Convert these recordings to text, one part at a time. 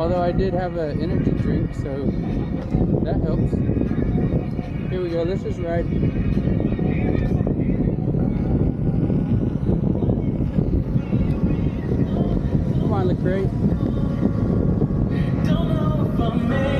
Although I did have an energy drink, so that helps. Here we go, This is right. ride. Come on,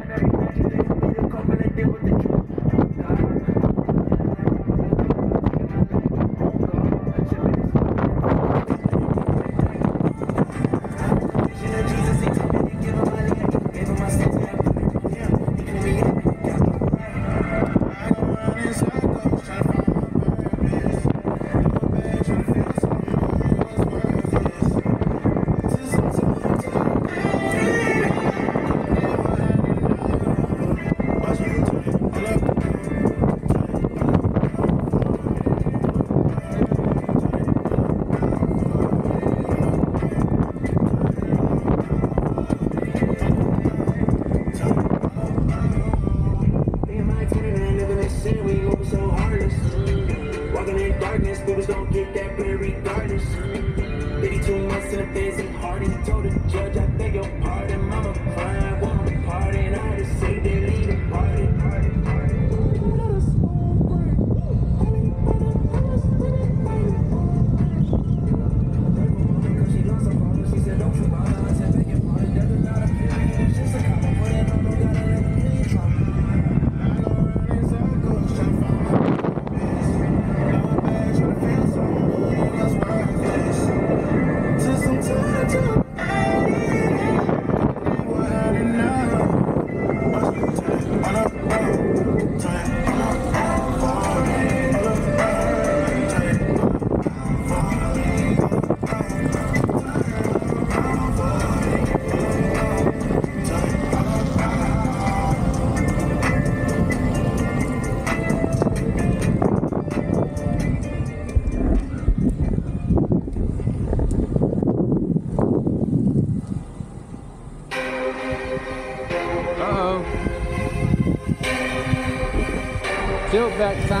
that time.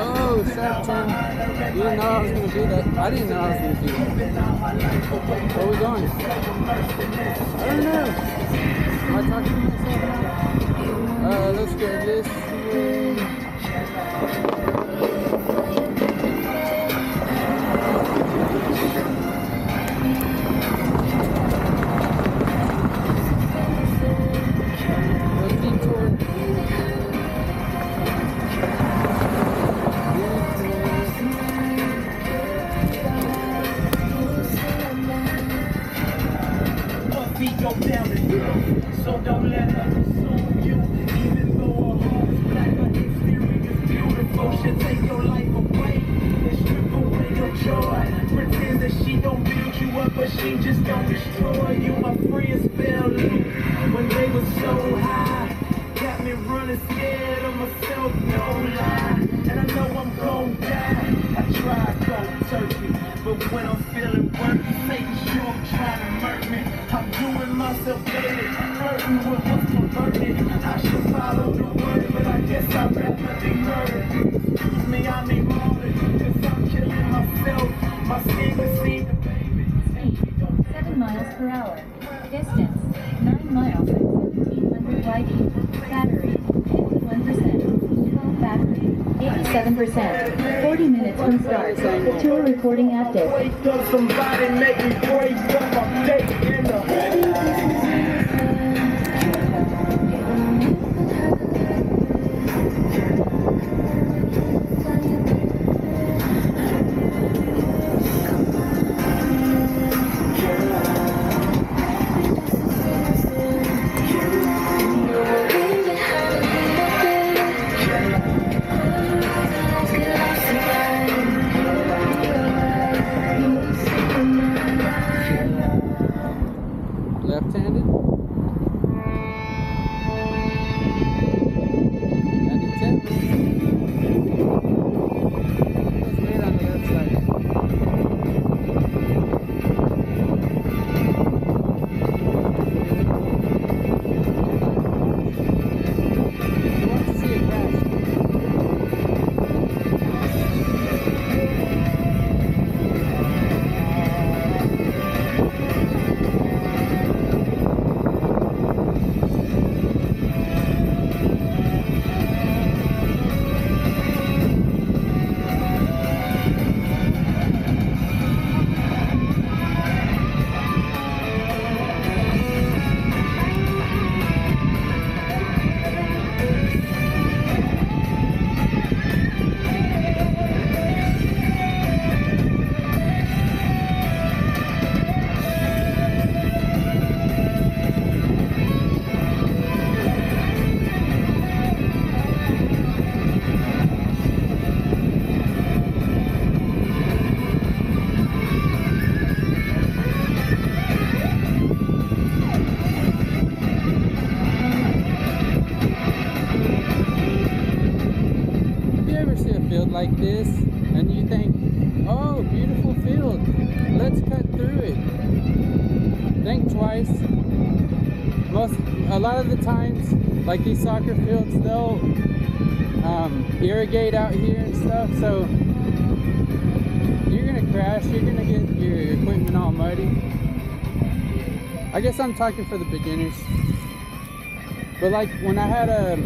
Oh, no, Sabaton. You didn't know I was going to do that. I didn't know I was going to do that. Where are we going? I don't know. Am I talking to myself? Uh, let's get this way. Changes don't destroy you. My friends fell when they were so high. Got me running scared of myself, no lie. And I know I'm gon' die. I try cold turkey, but when I'm feeling worthy, Satan's sure trying to murk me. I'm doing myself daily, hurting with what's perverted. I should follow the word, but I guess I'd rather be murdered. Excuse me, I mean. 15%, 40 minutes from start. Tour recording active. field like this and you think, oh, beautiful field, let's cut through it. Think twice. Most, a lot of the times, like these soccer fields, they'll um, irrigate out here and stuff, so you're gonna crash, you're gonna get your equipment all muddy. I guess I'm talking for the beginners. But like when I had a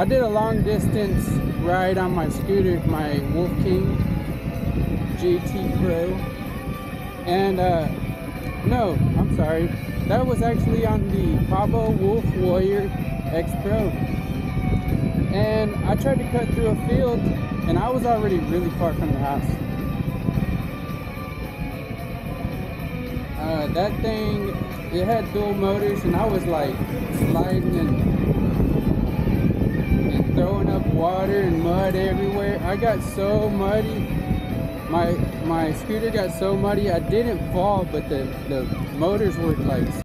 I did a long distance ride on my scooter, my Wolf King GT Pro, and uh, no, I'm sorry, that was actually on the Kaabo Wolf Warrior X Pro, and I tried to cut through a field, and I was already really far from the house. Uh, that thing, it had dual motors, and I was like sliding and throwing up water and mud everywhere. I got so muddy. My my scooter got so muddy. I didn't fall, but the the motors were like